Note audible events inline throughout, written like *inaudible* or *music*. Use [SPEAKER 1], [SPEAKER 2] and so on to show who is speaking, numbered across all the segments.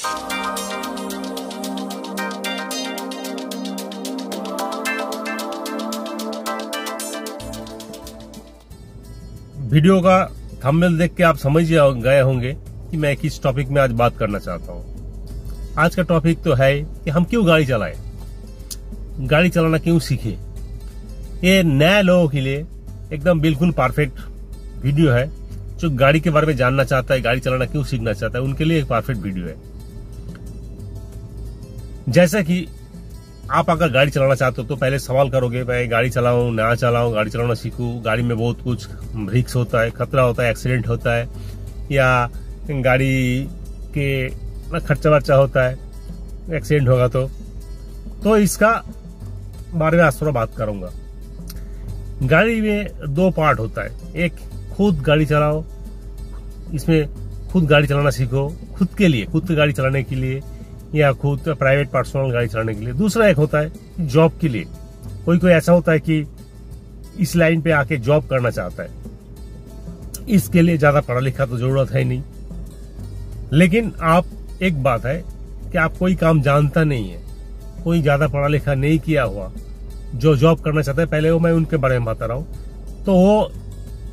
[SPEAKER 1] Video का thumbnail देख के आप समझ गए होंगे कि मैं किस टॉपिक में आज बात करना चाहता हूँ। आज का टॉपिक तो है कि हम क्यों गाड़ी चलाएँ? गाड़ी चलाना क्यों सीखे? ये नए लोगों के लिए एकदम बिल्कुल परफेक्ट वीडियो है, जो गाड़ी के बारे में जानना चाहता है, गाड़ी चलाना क्यों सीखना चाहता है, उनके लिए एक परफेक्ट वीडियो है। जैसा कि आप अगर गाड़ी चलाना चाहते हो तो पहले सवाल करोगे, भाई, गाड़ी चलाऊं, ना चलाऊं, गाड़ी चलाना सीखूं, गाड़ी में बहुत कुछ रिक्स होता है, खतरा होता है, एक्सीडेंट होता है, या गाड़ी के खर्चा वर्चा होता है, एक्सीडेंट होगा तो। तो इसका बारे में आज थोड़ा बात करूँगा। गाड़ी में दो पार्ट होता है। एक, खुद गाड़ी चलाओ। इसमें खुद गाड़ी चलाना सीखो, खुद के लिए, खुद गाड़ी चलाने के लिए। या खुद प्राइवेट पर्सनल गाड़ी चलाने के लिए। दूसरा एक होता है जॉब के लिए। कोई कोई ऐसा होता है कि इस लाइन पे आके जॉब करना चाहता है। इसके लिए ज़्यादा पढ़ा लिखा तो ज़रूरत है नहीं। लेकिन आप, एक बात है कि आप कोई काम जानता नहीं है। कोई ज़्यादा पढ़ा लिखा नहीं किया हुआ, जो जॉब करना चाहता है, पहले वो मैं उनके बारे में बता रहा हूँ। तो वो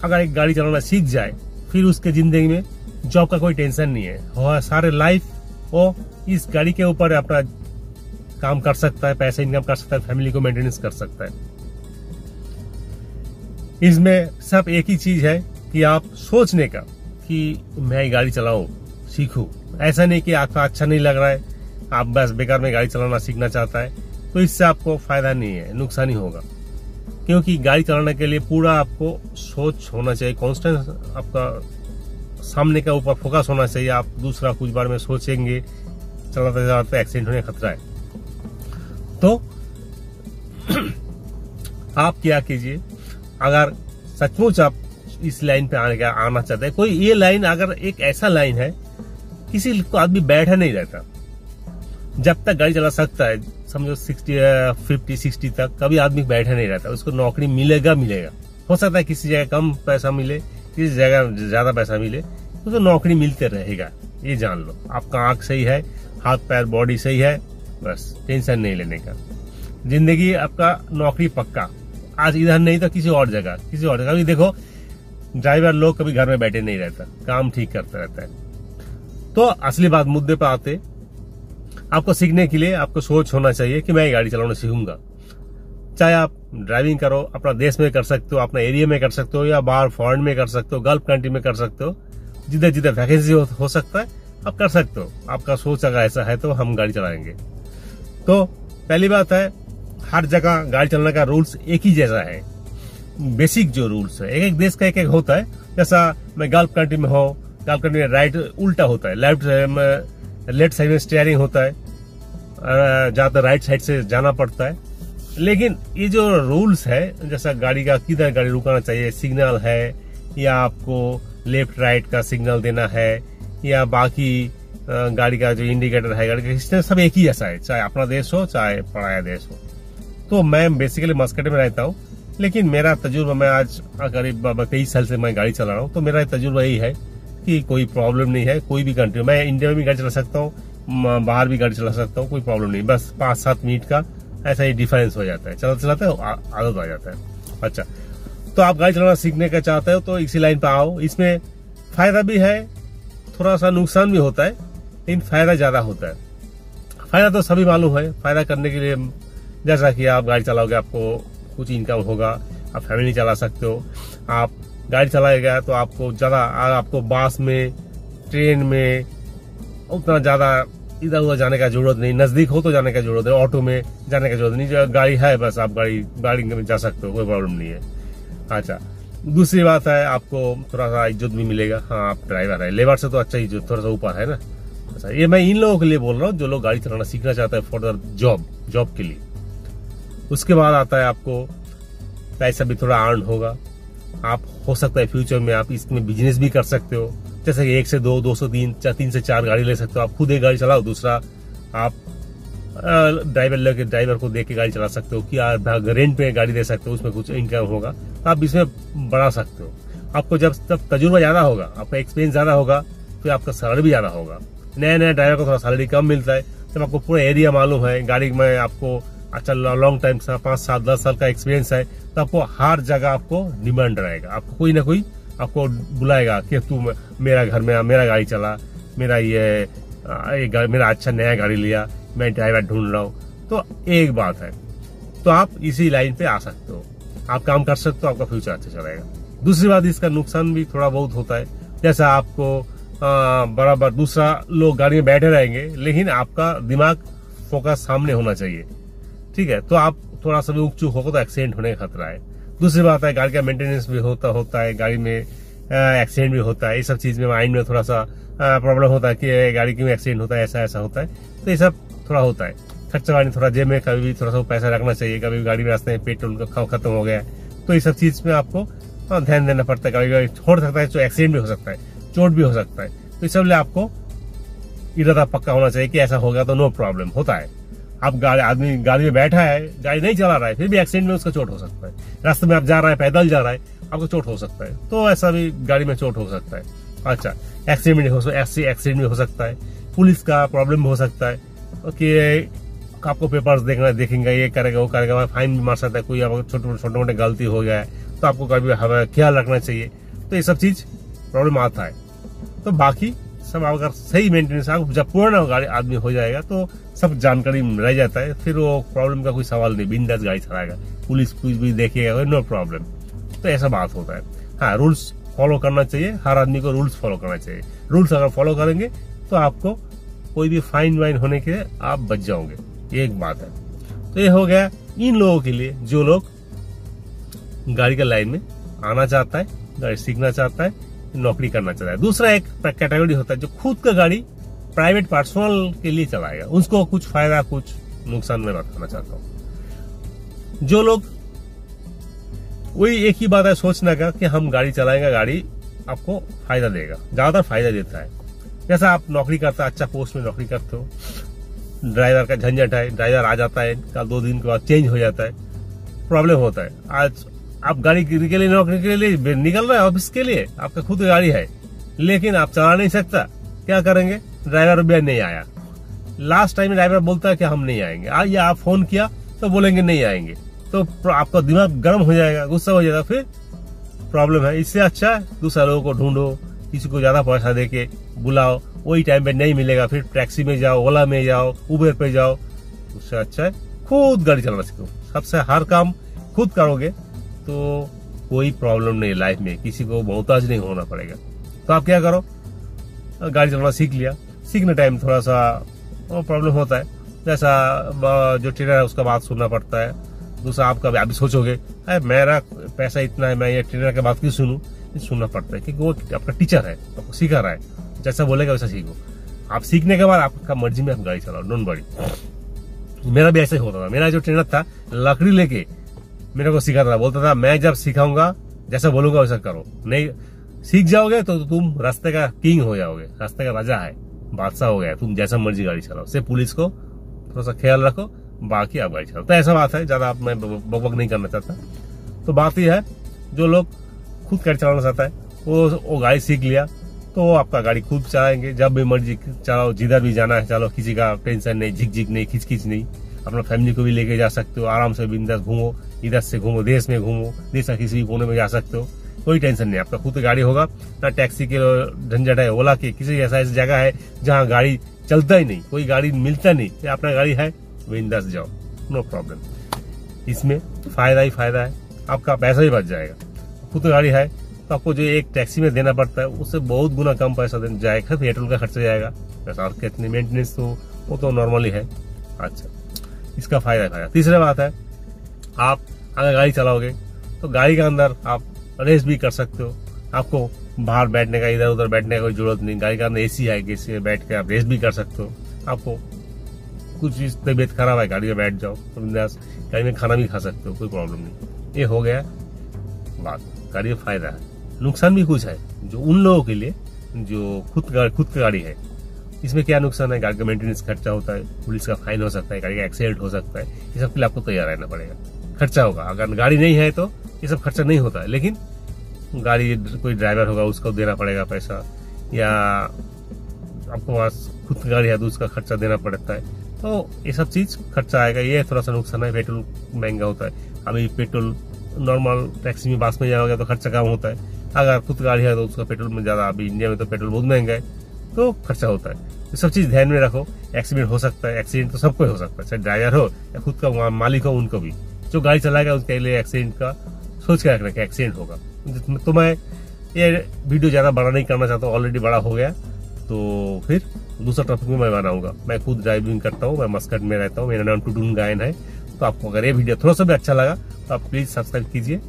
[SPEAKER 1] अगर एक गाड़ी चलाना सीख जाए, फिर उसके ज़िंदगी में जॉब का कोई टेंशन नहीं है। सारे लाइफ वो इस गाड़ी के ऊपर अपना काम कर सकता है, पैसे इनकम कर सकता है फैमिली को मेंटेनेंस कर सकता है। इसमें सब एक ही चीज़ है कि आप सोचने का कि मैं ये गाड़ी चलाऊं, सीखूं। ऐसा नहीं कि आपका अच्छा नहीं लग रहा है, आप बस बेकार में गाड़ी चलाना सीखना चाहता है तो इससे आपको फ़ायदा नहीं है, नुकसान ही होगा। क्योंकि गाड़ी चलाने के लिए पूरा आपको सोच होना चाहिए कॉन्स्टेंट आपका सामने का ऊपर फोकस होना चाहिए, आप दूसरा कुछ बार में सोचेंगे चलाते चलाते एक्सीडेंट होने का खतरा है। तो *clears throat* आप क्या कीजिए अगर सचमुच आप इस लाइन पे आने का आना चाहते हैं कोई ये लाइन अगर एक ऐसा लाइन है किसी को आदमी बैठा नहीं रहता। जब तक गाड़ी चला सकता है समझो सिक्सटी फिफ्टी सिक्सटी तक कभी आदमी बैठा नहीं रहता उसको नौकरी मिलेगा मिलेगा। हो सकता है किसी जगह कम पैसा मिले किसी जगह ज़्यादा पैसा मिले तो, तो नौकरी मिलते रहेगा ये जान लो। आपका आँख सही है हाथ पैर बॉडी सही है बस टेंशन नहीं लेने का। ज़िंदगी आपका नौकरी पक्का। आज इधर नहीं तो किसी और जगह किसी और जगह। देखो ड्राइवर लोग कभी घर में बैठे नहीं रहता काम ठीक करता रहता है। तो असली बात मुद्दे पर आते आपको सीखने के लिए आपको सोच होना चाहिए कि मैं गाड़ी चलाना सीखूँगा। चाहे आप ड्राइविंग करो अपना देश में कर सकते हो अपना एरिया में कर सकते हो या बाहर फॉरन में कर सकते हो गल्फ कंट्री में कर सकते हो जिधर जिधर वैकेंसी हो, हो सकता है आप कर सकते हो। आपका सोच अगर ऐसा है तो हम गाड़ी चलाएँगे। तो पहली बात है, हर जगह गाड़ी चलाने का रूल्स एक ही जैसा है। बेसिक जो रूल्स है एक एक देश का एक एक होता है। जैसा मैं गल्फ कंट्री में हो गल्फ कंट्री में राइट उल्टा होता है। लेफ़्ट लेफ़्ट साइड में स्टेयरिंग होता है। ज़्यादातर राइट साइड से जाना पड़ता है। लेकिन ये जो रूल्स है, जैसा गाड़ी का किधर गाड़ी रुकाना चाहिए सिग्नल है, या आपको लेफ़्ट राइट का सिग्नल देना है या बाकी गाड़ी का जो इंडिकेटर है गाड़ी का सिस्टम सब एक ही जैसा है चाहे अपना देश हो, चाहे पराया देश हो। तो मैं बेसिकली मस्कट में रहता हूँ, लेकिन मेरा तजुर्बा, मैं आज करीब तेईस साल से मैं गाड़ी चला रहा हूँ तो मेरा तजुर्बा यही है कि कोई प्रॉब्लम नहीं है, कोई भी कंट्री मैं इंडिया में भी गाड़ी चला सकता हूँ बाहर भी गाड़ी चला सकता हूँ, कोई प्रॉब्लम नहीं। बस पाँच सात मिनट का ऐसा ही डिफरेंस हो जाता है। चलाते चलाते आदत आ जाता है। अच्छा तो आप गाड़ी चलाना सीखने का चाहते हो तो इसी लाइन पर आओ। इसमें फ़ायदा भी है थोड़ा सा नुकसान भी होता है, लेकिन फ़ायदा ज़्यादा होता है। फ़ायदा तो सभी मालूम है, फ़ायदा करने के लिए जैसा कि आप गाड़ी चलाओगे, आपको कुछ इनकम होगा, आप फैमिली चला सकते हो। आप गाड़ी चलाएगा तो आपको ज़्यादा आपको बस में ट्रेन में, उतना ज़्यादा इधर उधर जाने का ज़रूरत नहीं, नज़दीक हो तो जाने का ज़रूरत है ऑटो में जाने का ज़रूरत नहीं, जो गाड़ी है, बस आप गाड़ी गाड़ी में जा सकते हो, कोई प्रॉब्लम नहीं है। अच्छा दूसरी बात है, आपको थोड़ा सा इज़्ज़त भी मिलेगा। हाँ आप ड्राइवर है। लेबर से तो अच्छा इज़्ज़त थोड़ा सा ऊपर है ना? अच्छा ये मैं इन लोगों के लिए बोल रहा हूँ, जो लोग गाड़ी चलाना सीखना चाहते हैं फॉर जॉब जॉब के लिए। उसके बाद आता है आपको, पैसा भी थोड़ा अर्न होगा। आप हो सकता है फ्यूचर में आप इसमें बिज़नेस भी कर सकते हो। जैसे कि एक से दो दो से तीन, चार, तीन से चार गाड़ी ले सकते हो। आप खुद एक गाड़ी चलाओ, दूसरा आप ड्राइवर लेके ड्राइवर को देख के गाड़ी चला सकते हो कि आप रेंट पे गाड़ी दे सकते हो, उसमें कुछ इनकम होगा। आप इसमें बढ़ा सकते हो। आपको जब तब तजुर्बा ज़्यादा होगा आपका एक्सपीरियंस ज़्यादा होगा फिर आपका सैलरी भी ज़्यादा होगा। नया नया ड्राइवर को थोड़ा सैलरी कम मिलता है जब आपको पूरा एरिया मालूम है गाड़ी में आपको अच्छा लॉन्ग टाइम से पाँच सात दस साल का एक्सपीरियंस है तो आपको हर जगह आपको डिमांड रहेगा। आपको कोई ना कोई आपको बुलाएगा कि तू मेरा घर में मेरा गाड़ी चला मेरा ये, ये मेरा अच्छा नया गाड़ी लिया मैं ड्राइवर ढूंढ रहा हूँ। तो एक बात है तो आप इसी लाइन पे आ सकते हो। आप काम कर सकते हो, आपका फ्यूचर अच्छा चलेगा। दूसरी बात, इसका नुकसान भी थोड़ा बहुत होता है। जैसा आपको बराबर दूसरा लोग गाड़ी में बैठे रहेंगे, लेकिन आपका दिमाग फोकस सामने होना चाहिए। ठीक है तो आप थोड़ा सा भी उग चुक होगा तो एक्सीडेंट होने का खतरा है। दूसरी बात है, गाड़ी का मेंटेनेंस भी होता होता है, गाड़ी में एक्सीडेंट भी होता है। ये सब चीज़ में माइंड में थोड़ा सा प्रॉब्लम होता है कि गाड़ी क्यों एक्सीडेंट होता है? ऐसा ऐसा होता है। तो ये सब थोड़ा होता है। खर्चा गाड़ी थोड़ा जेब में, कभी भी थोड़ा सा पैसा रखना चाहिए, कभी गाड़ी में रास्ते में पेट्रोल का खत्म हो गया तो ये सब चीज़ में आपको ध्यान देना पड़ता है। कभी कभी छोड़ सकता है तो एक्सीडेंट भी हो सकता है, चोट भी हो सकता है। तो इस सब लिए आपको इरादा पक्का होना चाहिए कि ऐसा होगा तो नो प्रॉब्लम, होता है। आप गाड़ी, आदमी गाड़ी में बैठा है, गाड़ी नहीं चला रहा है, फिर भी एक्सीडेंट में उसका चोट हो सकता है। रास्ते में आप जा रहे हैं, पैदल जा रहा है, आपको चोट हो सकता है। तो ऐसा भी गाड़ी में चोट हो सकता है। अच्छा एक्सीडेंट हो एक्सीडेंट भी हो सकता है, पुलिस का प्रॉब्लम भी हो सकता है कि आपको पेपर्स देखना, देखेंगे, ये करेगा, वो करेगा फाइन भी मार सकता है, कोई छोटे छोटे मोटे गलती हो गया है तो आपको कभी हमें ख्याल रखना चाहिए। तो ये सब चीज़ प्रॉब्लम आता है। तो बाकी सब अगर सही मेंटेनेंस जब पुराना गाड़ी आदमी हो जाएगा तो सब जानकारी रह जाता है, फिर वो प्रॉब्लम का कोई सवाल नहीं, बिंदास गाड़ी चलाएगा। पुलिस पुलिस भी देखेगा नो प्रॉब्लम तो ऐसा बात होता है। हाँ रूल्स फॉलो करना चाहिए, हर आदमी को रूल्स फॉलो करना चाहिए। रूल्स अगर फॉलो करेंगे तो आपको कोई भी फाइन वाइन होने के आप बच जाओगे। एक बात है। तो ये हो गया इन लोगों के लिए, जो लोग गाड़ी का लाइन में आना चाहता है, गाड़ी सीखना चाहता है, नौकरी करना चाहता है। दूसरा एक कैटेगरी होता है जो खुद का गाड़ी प्राइवेट पर्सनल के लिए चलाएगा। उसको कुछ फ़ायदा, कुछ नुकसान में बताना चाहता हूँ। जो लोग, वही एक ही बात है सोचने का कि हम गाड़ी चलाएँगे, गाड़ी आपको फ़ायदा देगा ज़्यादा फ़ायदा देता है। जैसा आप नौकरी करते हो अच्छा पोस्ट में नौकरी करते हो ड्राइवर का झंझट है, ड्राइवर आ जाता है, कल दो दिन के बाद चेंज हो जाता है, प्रॉब्लम होता है। आज आप गाड़ी के लिए नौकरी के लिए निकल रहे हैं ऑफ़िस के लिए, आपका खुद गाड़ी है, लेकिन आप चला नहीं सकता। क्या करेंगे? ड्राइवर भी नहीं आया। लास्ट टाइम ड्राइवर बोलता है कि हम नहीं आएँगे। आज या आप फ़ोन किया तो बोलेंगे नहीं आएँगे। तो आपका दिमाग गर्म हो जाएगा, गुस्सा हो जाएगा, फिर प्रॉब्लम है। इससे अच्छा दूसरा लोगों को ढूंढो। किसी को ज़्यादा पैसा दे के बुलाओ, वही टाइम पे नहीं मिलेगा, फिर टैक्सी में जाओ, ओला में जाओ उबेर पे जाओ, उससे अच्छा है खुद गाड़ी चलाना सीखो। सबसे हर काम खुद करोगे तो कोई प्रॉब्लम नहीं लाइफ में, किसी को मोहताज नहीं होना पड़ेगा। तो आप क्या करो? गाड़ी चलाना सीख लिया। सीखने टाइम थोड़ा सा प्रॉब्लम होता है। जैसा जो ट्रेनर है, उसका बात सुनना पड़ता है। दूसरा आपका अभी सोचोगे, अरे, मेरा पैसा इतना है, मैं ये ट्रेनर की बात क्यों सुनू? सुनना पड़ता है क्योंकि वो आपका टीचर है, आपको सिखा रहा है, जैसा बोलेगा वैसा सीखो। आप सीखने के बाद आपका मर्ज़ी में आप गाड़ी चलाओ डोंट बड़ी मेरा भी ऐसा ही होता था। मेरा जो ट्रेनर था, लकड़ी लेके मेरे को सिखाता था। बोलता था, मैं जब सिखाऊँगा, जैसा बोलूँगा वैसा करो। नहीं, सीख जाओगे तो तुम रास्ते का किंग हो जाओगे, रास्ते का राजा है, बादशाह हो गया, तुम जैसा मर्ज़ी गाड़ी चलाओ। से पुलिस को थोड़ा सा ख्याल रखो, बाकी आप गाड़ी चलाओ। तो ऐसा बात है, ज़्यादा आप मैं बकबक नहीं करना चाहता। तो बात यह है, जो लोग खुद गाड़ी चलाना चाहता है, वो वो गाड़ी सीख लिया तो वो आपका गाड़ी खुद चलाएँगे। जब भी मर्ज़ी चलाओ, जिधर भी जाना है चलो किसी का टेंशन नहीं झिक झिक नहीं खिच खिच नहीं। अपना फैमिली को भी लेके जा सकते हो, आराम से बिंदास घूमो, इधर से घूमो, देश में घूमो, देश का किसी भी कोने में जा सकते हो, कोई टेंशन नहीं, आपका खुद गाड़ी होगा, ना टैक्सी के झंझट है, ओला के, किसी ऐसा ऐसी जगह है जहाँ गाड़ी चलता ही नहीं, कोई गाड़ी मिलता नहीं अपना गाड़ी है बिंदास जाओ, नो प्रॉब्लम। इसमें फ़ायदा ही फ़ायदा है, आपका पैसा ही बच जाएगा। खुद गाड़ी है तो आपको जो एक टैक्सी में देना पड़ता है, उससे बहुत गुना कम पैसा देना। जाएगा पेट्रोल का खर्चा जाएगा? पैसा और कितनी मेंटेनेंस तो वो तो नॉर्मली है। अच्छा इसका फ़ायदा फ़ायदा तीसरा बात है, आप अगर गाड़ी चलाओगे तो गाड़ी के अंदर आप रेस भी कर सकते हो। आपको बाहर बैठने का, इधर उधर बैठने का कोई ज़रूरत नहीं। गाड़ी के अंदर एसी है एसी में बैठ के आप रेस भी कर सकते हो। आपको कुछ चीज़, तबियत खराब है, गाड़ी में बैठ जाओ तो गाड़ी में खाना भी खा सकते हो, कोई प्रॉब्लम नहीं। ये हो गया बात। गाड़ी का फ़ायदा है। नुकसान भी कुछ है। जो उन लोगों के लिए जो खुद खुद की गाड़ी है, इसमें क्या नुकसान है? गाड़ी का मेंटेनेंस खर्चा होता है, पुलिस का फाइन हो सकता है, गाड़ी का एक्सीडेंट हो सकता है, ये सब के लिए आपको तैयार रहना पड़ेगा। खर्चा होगा। अगर गाड़ी नहीं है तो ये सब खर्चा नहीं होता है। लेकिन गाड़ी कोई ड्राइवर होगा, उसको देना पड़ेगा पैसा, या आपको पास खुद गाड़ी है तो उसका खर्चा देना पड़ता है। तो ये सब चीज़ खर्चा आएगा। ये थोड़ा सा नुकसान है। पेट्रोल महँगा होता है। अभी पेट्रोल नॉर्मल टैक्सी में बस में जाओगे तो खर्चा कम होता है। अगर खुद गाड़ी है तो उसका पेट्रोल में ज़्यादा अभी इंडिया में तो पेट्रोल बहुत महँगा है तो खर्चा होता है। ये सब चीज़ ध्यान में रखो। एक्सीडेंट हो सकता है। एक्सीडेंट तो सबको हो सकता है, चाहे ड्राइवर हो, या खुद का मालिक हो, उनको भी। जो गाड़ी चलाएगा उसके लिए एक्सीडेंट का सोच के रखना कि एक्सीडेंट होगा। तो मैं ये वीडियो ज़्यादा बड़ा नहीं करना चाहता ऑलरेडी बड़ा हो गया। तो फिर दूसरा टॉपिक में मैं बनाऊँगा। मैं खुद ड्राइविंग करता हूँ, मैं मस्कट में रहता हूँ, मेरा नाम टूटून गायन है। तो आपको अगर ये वीडियो थोड़ा सा भी अच्छा लगा तो आप प्लीज़ सब्सक्राइब कीजिए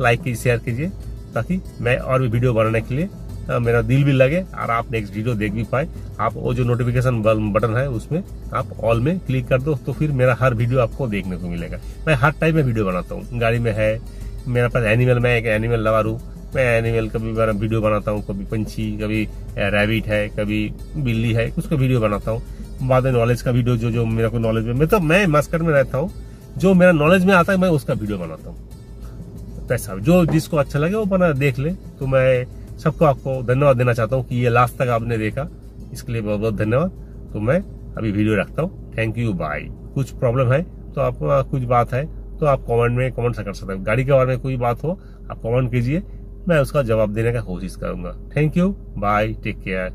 [SPEAKER 1] लाइक कीजिए शेयर कीजिए, ताकि मैं और भी वीडियो बनाने के लिए मेरा दिल भी लगे और आप नेक्स्ट वीडियो देख भी पाए। आप वो जो नोटिफिकेशन बटन है, उसमें आप ऑल में क्लिक कर दो तो फिर मेरा हर वीडियो आपको देखने को मिलेगा। मैं हर टाइप में वीडियो बनाता हूँ। गाड़ी में है, मेरे पास एनिमल मैं एक एनिमल लगा रू मैं एनिमल कभी वीडियो बनाता हूँ, कभी पंछी, कभी रैबिट है, कभी बिल्ली है, उसका वीडियो बनाता हूँ। बाद में नॉलेज का वीडियो जो जो मेरे को नॉलेज में, मैं तो मैं मस्कट में रहता हूँ। जो मेरा नॉलेज में आता है, मैं उसका वीडियो बनाता हूँ। पैसा जो जिसको अच्छा लगे वो बना, देख ले। तो मैं सबको आपको धन्यवाद देना चाहता हूँ कि ये लास्ट तक आपने देखा। इसके लिए बहुत बहुत धन्यवाद। तो मैं अभी वीडियो रखता हूँ। थैंक यू बाय कुछ प्रॉब्लम है तो आप कुछ बात है तो आप कमेंट में कमेंट कर सकते हैं। गाड़ी के बारे में कोई बात हो, आप कमेंट कीजिए। मैं उसका जवाब देने का कोशिश करूँगा। Thank you bye take care